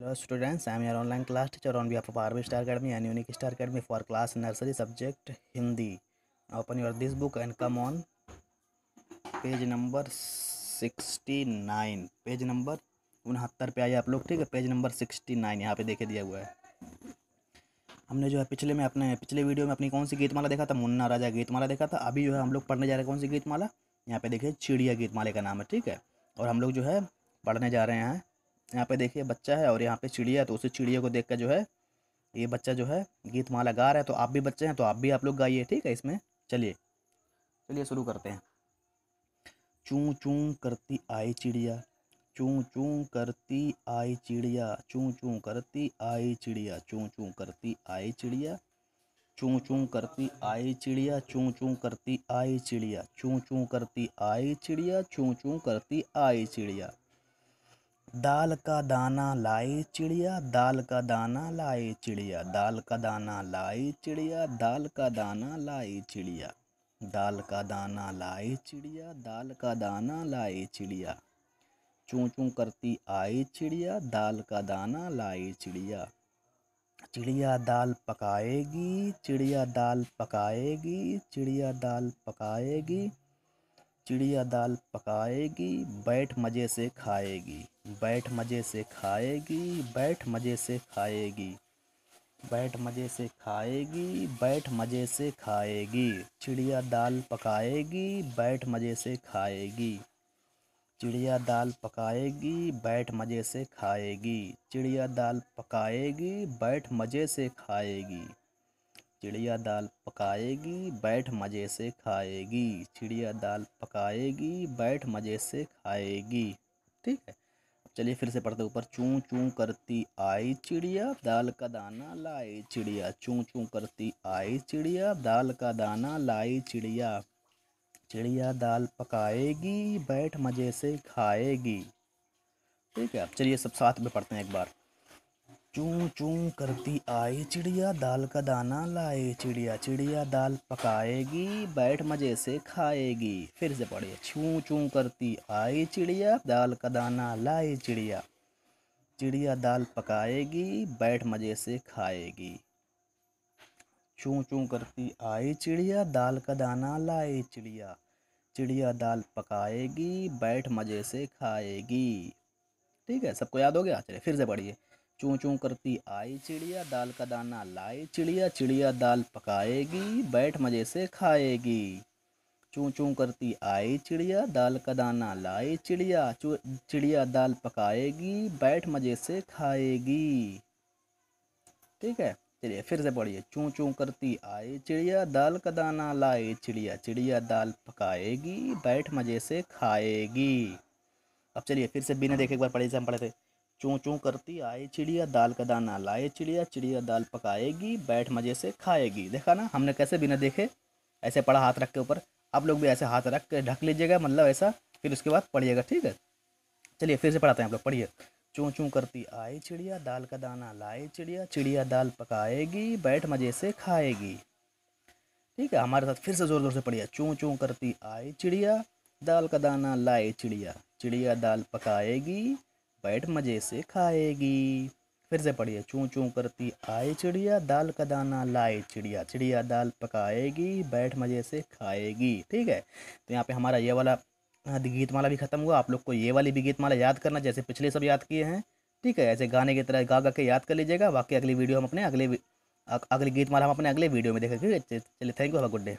Hello students, I am your online class teacher on behalf of RB Star Academy and Unique Star Academy for class nursery subject Hindi. Open your this book and come on. Page number sixty nine page number उनहत्तर पे आइए आप लोग ठीक है? Page number sixty nine यहाँ पे देखे दिया हुआ है। हमने जो है पिछले में अपने पिछले वीडियो में अपनी कौन सी गीतमाला देखा था? मुन्ना राजा गीतमाला देखा था। अभी जो है हम लोग पढ़ने जा रहे हैं कौन सी गीतमाला? यहाँ पे देखिए चिड़िया गीतमाला का नाम है ठीक है? और हम लोग जो है पढ़ने जा रहे हैं यहाँ पे देखिए बच्चा है और यहाँ पे चिड़िया तो उसी चिड़िया को देख कर जो है, ये बच्चा जो है गीत माला गा रहा है। तो आप भी बच्चे हैं तो आप भी आप लोग गाइए, ठीक है, इसमें। चलिए चलिए शुरू करते हैं। चूं चूं करती आई चिड़िया, चूं चूं करती आई चिड़िया, चूं चूं करती आई चिड़िया, चूं चूं करती आई चिड़िया, चूं चूं करती आई चिड़िया, चूं चूं करती आई चिड़िया, चूं चूं करती आई चिड़िया, चूं चूं करती आई चिड़िया। दाल का दाना लाई चिड़िया, दाल का दाना लाई चिड़िया, दाल का दाना लाई चिड़िया, दाल का दाना लाई चिड़िया, दाल का दाना लाई चिड़िया, दाल का दाना लाई चिड़िया। चूं चूं करती आई चिड़िया, दाल का दाना लाई चिड़िया। चिड़िया दाल पकाएगी, चिड़िया दाल पकाएगी, चिड़िया दाल पकाएगी, चिड़िया दाल पकाएगी, बैठ मज़े से खाएगी। बैठ मज़े से खाएगी, बैठ मज़े से खाएगी, बैठ मज़े से खाएगी, बैठ मज़े से खाएगी, चिड़िया दाल पकाएगी, बैठ मज़े से खाएगी, चिड़िया दाल पकाएगी, बैठ मज़े से खाएगी, चिड़िया दाल पकाएगी, बैठ मज़े से खाएगी, चिड़िया दाल पकाएगी, बैठ मज़े से खाएगी, चिड़िया दाल पकाएगी, बैठ मज़े से खाएगी, ठीक है? चलिए फिर से पढ़ते ऊपर। चू चू करती आई चिड़िया, दाल का दाना लाई चिड़िया। चू चू करती आई चिड़िया, दाल का दाना लाई चिड़िया। चिड़िया दाल पकाएगी, बैठ मज़े से खाएगी। ठीक है, अब चलिए सब साथ में पढ़ते हैं एक बार। चूं चूं करती आई चिड़िया दाल का दाना लाए। चिड़िया चिड़िया दाल पकाएगी, बैठ मज़े से खाएगी। फिर से पढ़िए। चूं चूं करती आई चिड़िया दाल का दाना लाए चिड़िया। चिड़िया दाल पकाएगी, बैठ मज़े से खाएगी। चूं चूं करती आई चिड़िया दाल का दाना लाए चिड़िया। चिड़िया दाल पकाएगी, बैठ मज़े से खाएगी। ठीक है? सबको याद हो गया? चलिए फिर से पढ़िए। चूं चूं करती आई चिड़िया, दाल का दाना लाई चिड़िया चिड़िया दाल पकाएगी, बैठ मज़े से खाएगी। चूं चूं करती आई चिड़िया, दाल का दाना लाई चिड़िया चिड़िया दाल पकाएगी, बैठ मज़े से खाएगी। ठीक है? चलिए फिर से पढ़िए। चूं चूं करती आई चिड़िया, दाल का दाना लाई चिड़िया चिड़िया दाल पकाएगी, बैठ मज़े से खाएगी। अब चलिए फिर से बिना देखे एक बार पढ़े से हम पढ़े थे। चूं चूं करती, आए चिड़िया दाल का दाना लाए चिड़िया चिड़िया दाल पकाएगी, बैठ मज़े से खाएगी। देखा ना, हमने कैसे बिना देखे, ऐसे पढ़ा हाथ रख के ऊपर। आप लोग भी ऐसे हाथ रख के ढक लीजिएगा मतलब ऐसा, फिर उसके बाद पढ़िएगा, ठीक है? चलिए, फिर से पढ़ाते हैं आप लोग, पढ़िए। चूं चूं करती, आए चिड़िया दाल का दाना लाए चिड़िया चिड़िया दाल पकाएगी, बैठ मज़े से खाएगी। ठीक है, हमारे साथ फिर से ज़ोर ज़ोर से पढ़िए। चूं चूं करती, आए चिड़िया दाल का दाना लाए चिड़िया चिड़िया दाल पकाएगी बैठ मज़े से खाएगी। फिर से पढ़िए, चूं चूं करती आए चिड़िया दाल का दाना लाए चिड़िया चिड़िया दाल पकाएगी, बैठ मज़े से खाएगी, ठीक है? तो यहाँ पे हमारा ये वाला गीतमाला भी ख़त्म हुआ। आप लोग को ये वाली भी गीतमाला याद करना, जैसे पिछले सब याद किए हैं, ठीक है? ऐसे गाने की तरह गा गा के याद कर लीजिएगा। बाकी अगली वीडियो हम अपने अगले अगली गीतमाला हम अपने अगले वीडियो में देखेंगे चलिए thank you have good day